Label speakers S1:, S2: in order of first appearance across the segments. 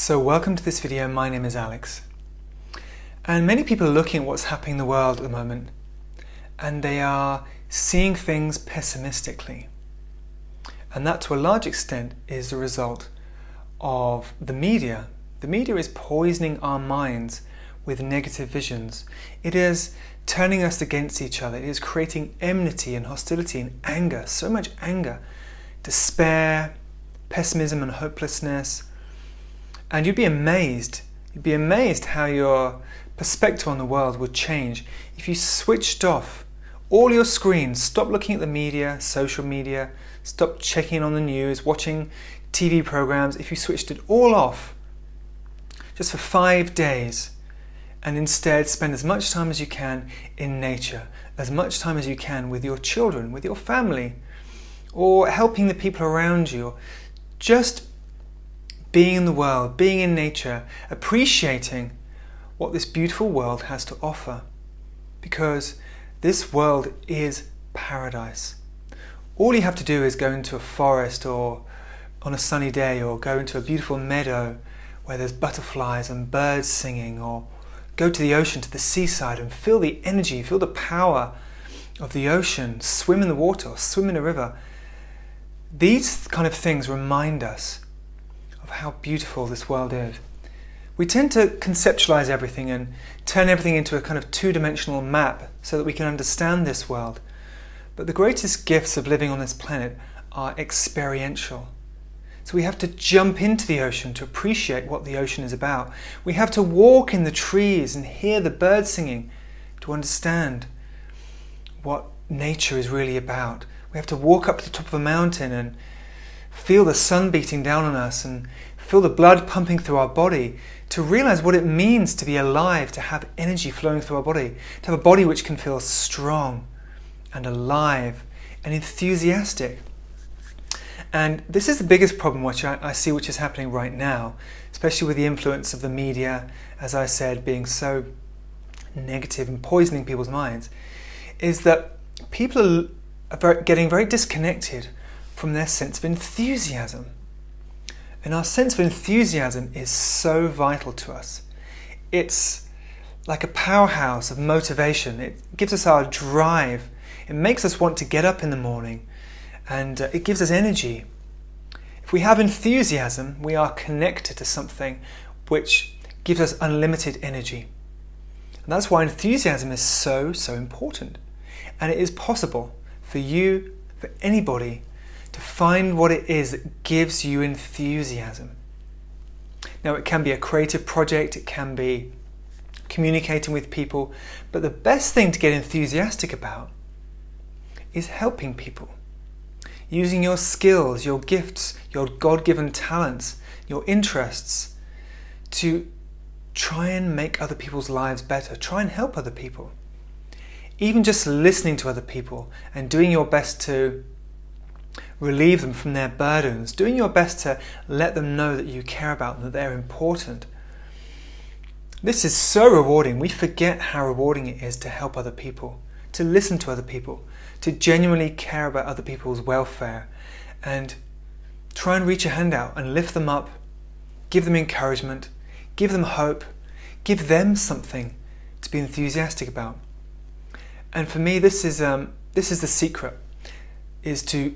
S1: So welcome to this video, my name is Alex. And many people are looking at what's happening in the world at the moment and they are seeing things pessimistically. And that to a large extent is the result of the media. The media is poisoning our minds with negative visions. It is turning us against each other. It is creating enmity and hostility and anger, so much anger, despair, pessimism and hopelessness. And you'd be amazed, you'd be amazed how your perspective on the world would change if you switched off all your screens, stop looking at the media, social media, stop checking on the news, watching TV programs, if you switched it all off just for five days and instead spend as much time as you can in nature, as much time as you can with your children, with your family, or helping the people around you, just being in the world, being in nature, appreciating what this beautiful world has to offer. Because this world is paradise. All you have to do is go into a forest or on a sunny day or go into a beautiful meadow where there's butterflies and birds singing or go to the ocean, to the seaside and feel the energy, feel the power of the ocean, swim in the water, swim in a river. These kind of things remind us of how beautiful this world is. We tend to conceptualize everything and turn everything into a kind of two dimensional map so that we can understand this world. But the greatest gifts of living on this planet are experiential. So we have to jump into the ocean to appreciate what the ocean is about. We have to walk in the trees and hear the birds singing to understand what nature is really about. We have to walk up to the top of a mountain and feel the sun beating down on us and feel the blood pumping through our body to realize what it means to be alive, to have energy flowing through our body, to have a body which can feel strong and alive and enthusiastic. And this is the biggest problem which I, I, see which is happening right now, especially with the influence of the media, as I said, being so negative and poisoning people's minds, is that people are very, getting very disconnected from their sense of enthusiasm. And our sense of enthusiasm is so vital to us. It's like a powerhouse of motivation. It gives us our drive. It makes us want to get up in the morning and uh, it gives us energy. If we have enthusiasm, we are connected to something which gives us unlimited energy. And that's why enthusiasm is so, so important. And it is possible for you, for anybody, to find what it is that gives you enthusiasm. Now, it can be a creative project, it can be communicating with people, but the best thing to get enthusiastic about is helping people. Using your skills, your gifts, your God given talents, your interests to try and make other people's lives better, try and help other people. Even just listening to other people and doing your best to relieve them from their burdens, doing your best to let them know that you care about them, that they're important. This is so rewarding. We forget how rewarding it is to help other people, to listen to other people, to genuinely care about other people's welfare, and try and reach a hand out and lift them up, give them encouragement, give them hope, give them something to be enthusiastic about. And for me, this is um, this is the secret: is to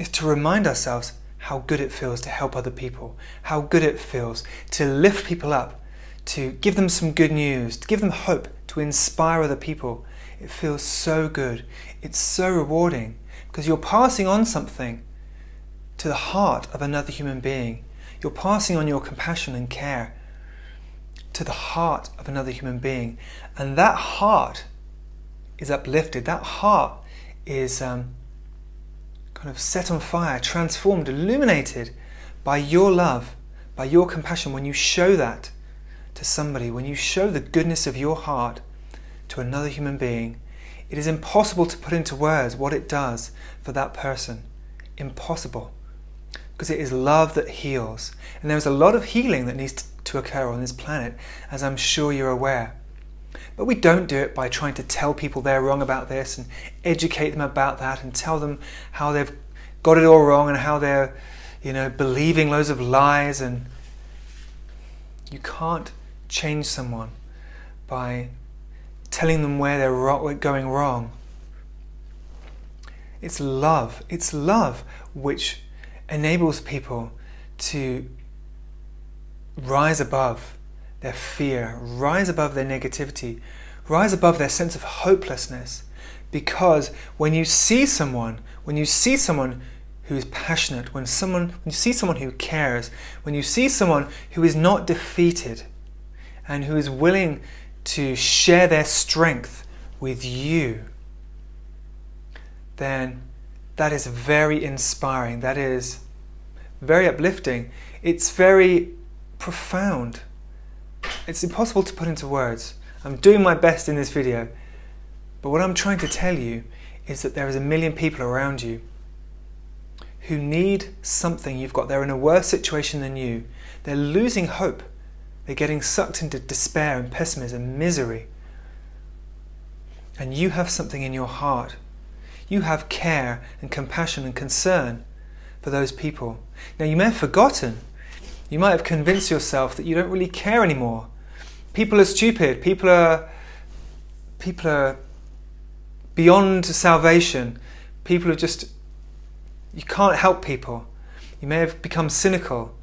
S1: is to remind ourselves how good it feels to help other people, how good it feels to lift people up, to give them some good news, to give them hope, to inspire other people. It feels so good. It's so rewarding because you're passing on something to the heart of another human being. You're passing on your compassion and care to the heart of another human being. And that heart is uplifted. That heart is um, kind of set on fire, transformed, illuminated by your love, by your compassion, when you show that to somebody, when you show the goodness of your heart to another human being, it is impossible to put into words what it does for that person. Impossible. Because it is love that heals. And there's a lot of healing that needs to occur on this planet, as I'm sure you're aware. But we don't do it by trying to tell people they're wrong about this and educate them about that and tell them how they've got it all wrong and how they're, you know, believing loads of lies and You can't change someone by telling them where they're going wrong. It's love. It's love which enables people to rise above their fear, rise above their negativity, rise above their sense of hopelessness. Because when you see someone, when you see someone who is passionate, when someone when you see someone who cares, when you see someone who is not defeated and who is willing to share their strength with you, then that is very inspiring. That is very uplifting. It's very profound. It's impossible to put into words. I'm doing my best in this video. But what I'm trying to tell you is that there is a million people around you who need something you've got. They're in a worse situation than you. They're losing hope. They're getting sucked into despair and pessimism, and misery. And you have something in your heart. You have care and compassion and concern for those people. Now, you may have forgotten. You might have convinced yourself that you don't really care anymore. People are stupid. People are people are beyond salvation. People are just you can't help people. You may have become cynical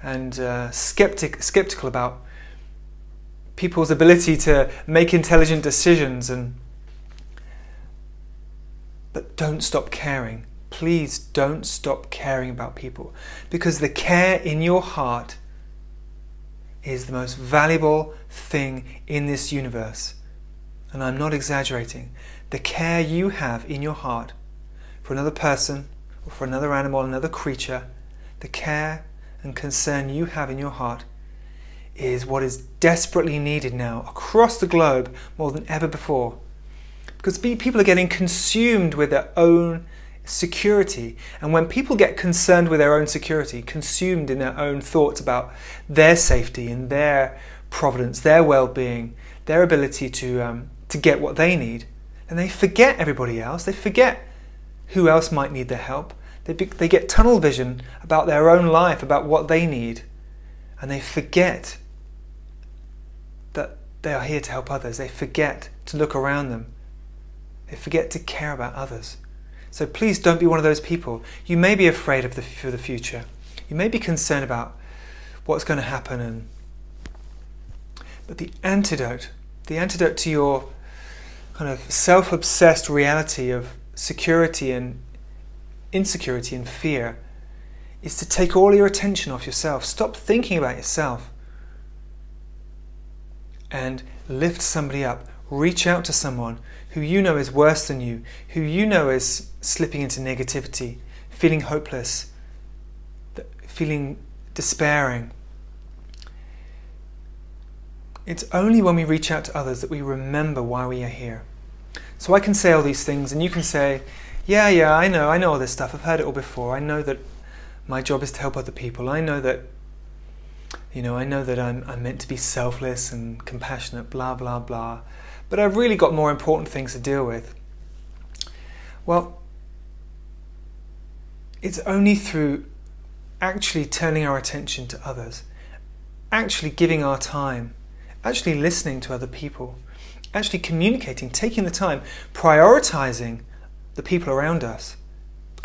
S1: and uh, skeptic, skeptical about people's ability to make intelligent decisions and but don't stop caring please don't stop caring about people because the care in your heart is the most valuable thing in this universe and I'm not exaggerating the care you have in your heart for another person or for another animal another creature the care and concern you have in your heart is what is desperately needed now across the globe more than ever before. Because people are getting consumed with their own security. And when people get concerned with their own security, consumed in their own thoughts about their safety and their providence, their well being, their ability to, um, to get what they need, and they forget everybody else, they forget who else might need their help, they, be, they get tunnel vision about their own life, about what they need, and they forget that they are here to help others. They forget to look around them. They forget to care about others. So please don't be one of those people. You may be afraid of the, for the future. You may be concerned about what's going to happen and but the antidote, the antidote to your kind of self-obsessed reality of security and insecurity and fear is to take all your attention off yourself. Stop thinking about yourself and lift somebody up. Reach out to someone who you know is worse than you, who you know is slipping into negativity, feeling hopeless, feeling despairing. It's only when we reach out to others that we remember why we are here. So I can say all these things, and you can say, yeah, yeah, I know, I know all this stuff. I've heard it all before. I know that my job is to help other people. I know that, you know, I know that I'm, I'm meant to be selfless and compassionate, blah, blah, blah. But I've really got more important things to deal with. Well, it's only through actually turning our attention to others, actually giving our time, actually listening to other people, actually communicating, taking the time, prioritizing the people around us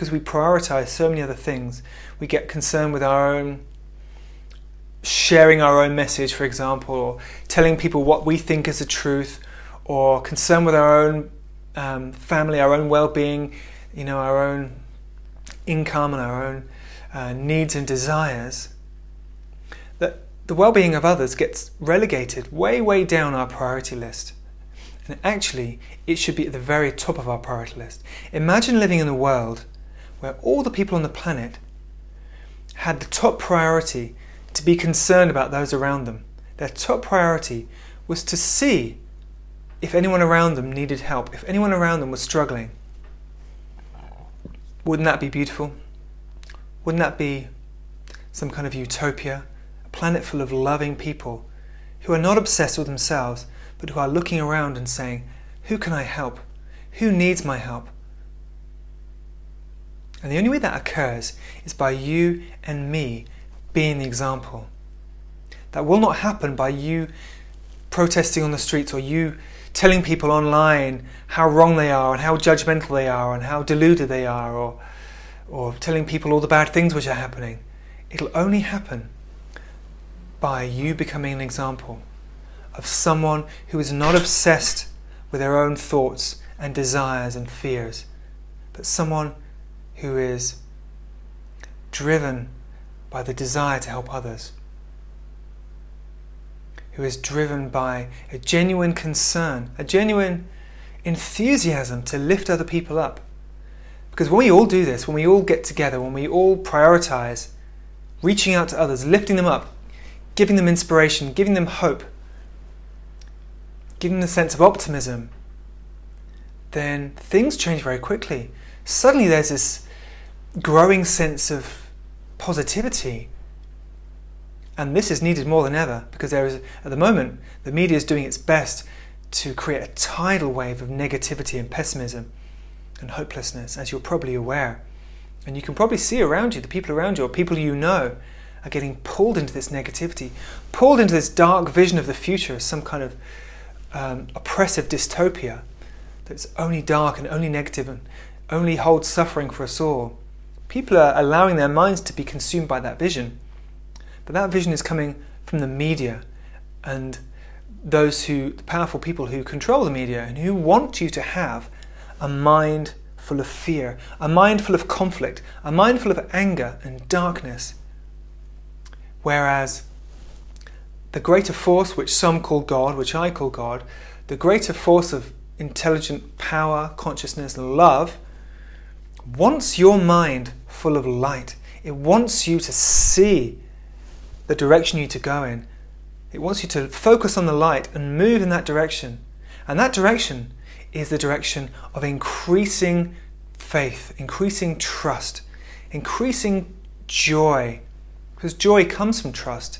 S1: because we prioritize so many other things. We get concerned with our own sharing our own message, for example, or telling people what we think is the truth, or concerned with our own um, family, our own well-being, you know, our own income and our own uh, needs and desires. That the well-being of others gets relegated way, way down our priority list. And actually, it should be at the very top of our priority list. Imagine living in a world where all the people on the planet had the top priority to be concerned about those around them. Their top priority was to see if anyone around them needed help, if anyone around them was struggling. Wouldn't that be beautiful? Wouldn't that be some kind of utopia? A planet full of loving people who are not obsessed with themselves, but who are looking around and saying, Who can I help? Who needs my help? And the only way that occurs is by you and me being the example. That will not happen by you protesting on the streets or you telling people online how wrong they are and how judgmental they are and how deluded they are or, or telling people all the bad things which are happening. It'll only happen by you becoming an example of someone who is not obsessed with their own thoughts and desires and fears, but someone who is driven by the desire to help others, who is driven by a genuine concern, a genuine enthusiasm to lift other people up. Because when we all do this, when we all get together, when we all prioritize reaching out to others, lifting them up, giving them inspiration, giving them hope, giving them a sense of optimism, then things change very quickly. Suddenly there's this growing sense of positivity. And this is needed more than ever because there is, at the moment, the media is doing its best to create a tidal wave of negativity and pessimism and hopelessness, as you're probably aware. And you can probably see around you, the people around you, or people you know, are getting pulled into this negativity, pulled into this dark vision of the future as some kind of um, oppressive dystopia that's only dark and only negative and only holds suffering for us all. People are allowing their minds to be consumed by that vision. But that vision is coming from the media and those who, the powerful people who control the media and who want you to have a mind full of fear, a mind full of conflict, a mind full of anger and darkness. Whereas the greater force, which some call God, which I call God, the greater force of intelligent power, consciousness, and love, wants your mind full of light. It wants you to see the direction you need to go in. It wants you to focus on the light and move in that direction. And that direction is the direction of increasing faith, increasing trust, increasing joy. Because joy comes from trust.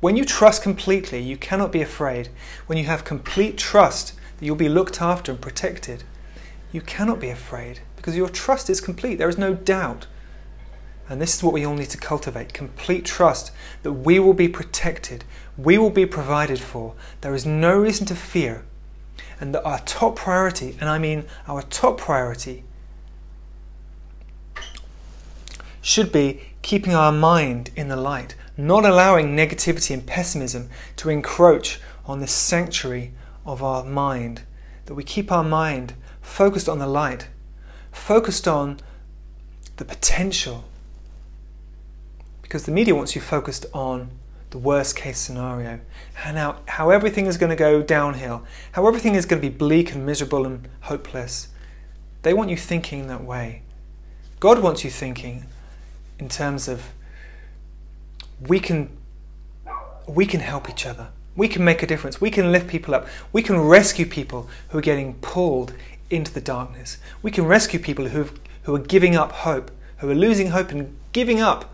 S1: When you trust completely, you cannot be afraid. When you have complete trust that you'll be looked after and protected, you cannot be afraid because your trust is complete. There is no doubt. And this is what we all need to cultivate complete trust that we will be protected, we will be provided for. There is no reason to fear. And that our top priority, and I mean our top priority, should be keeping our mind in the light, not allowing negativity and pessimism to encroach on the sanctuary of our mind. That we keep our mind focused on the light, focused on the potential because the media wants you focused on the worst case scenario and how, how everything is going to go downhill, how everything is going to be bleak and miserable and hopeless. They want you thinking that way. God wants you thinking in terms of we can we can help each other. We can make a difference. We can lift people up. We can rescue people who are getting pulled into the darkness. We can rescue people who who are giving up hope, who are losing hope and giving up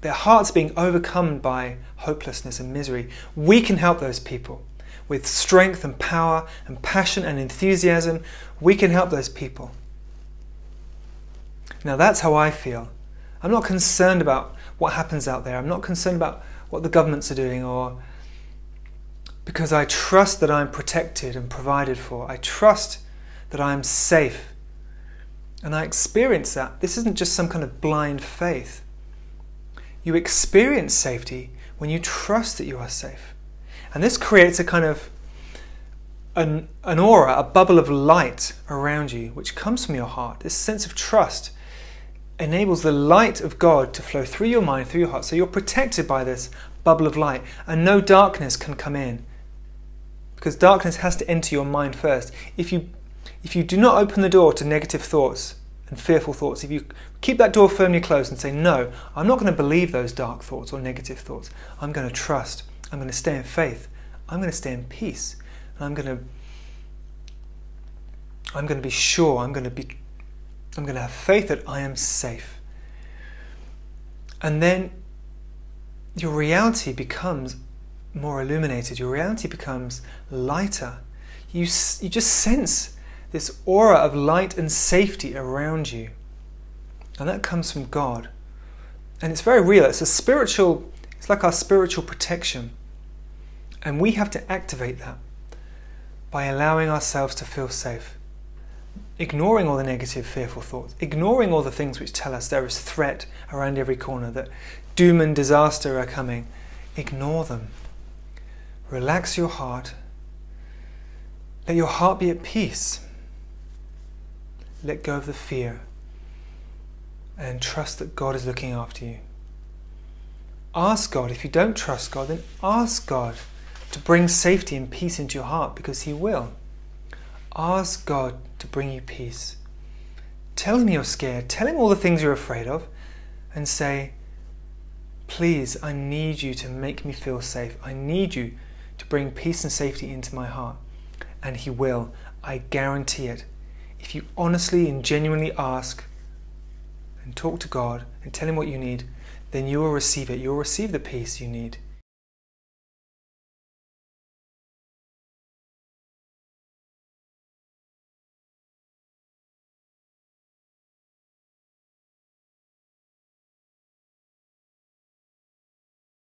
S1: their hearts being overcome by hopelessness and misery. We can help those people with strength and power and passion and enthusiasm. We can help those people. Now that's how I feel. I'm not concerned about what happens out there. I'm not concerned about what the governments are doing or because I trust that I'm protected and provided for. I trust that I'm safe. And I experience that. This isn't just some kind of blind faith. You experience safety when you trust that you are safe. And this creates a kind of an, an aura, a bubble of light around you, which comes from your heart. This sense of trust enables the light of God to flow through your mind, through your heart. So you're protected by this bubble of light, and no darkness can come in. Because darkness has to enter your mind first. If you, if you do not open the door to negative thoughts, and fearful thoughts, if you keep that door firmly closed and say, No, I'm not going to believe those dark thoughts or negative thoughts. I'm going to trust. I'm going to stay in faith. I'm going to stay in peace. And I'm going to I'm going to be sure. I'm going to be I'm going to have faith that I am safe. And then your reality becomes more illuminated. Your reality becomes lighter. You, you just sense this aura of light and safety around you. And that comes from God. And it's very real. It's a spiritual, It's like our spiritual protection. And we have to activate that by allowing ourselves to feel safe. Ignoring all the negative, fearful thoughts, ignoring all the things which tell us there is threat around every corner, that doom and disaster are coming. Ignore them. Relax your heart. Let your heart be at peace. Let go of the fear and trust that God is looking after you. Ask God. If you don't trust God, then ask God to bring safety and peace into your heart because He will. Ask God to bring you peace. Tell Him you're scared. Tell Him all the things you're afraid of and say, Please, I need you to make me feel safe. I need you to bring peace and safety into my heart. And He will. I guarantee it. If you honestly and genuinely ask, and talk to God and tell Him what you need, then you will receive it. You'll receive the peace you need.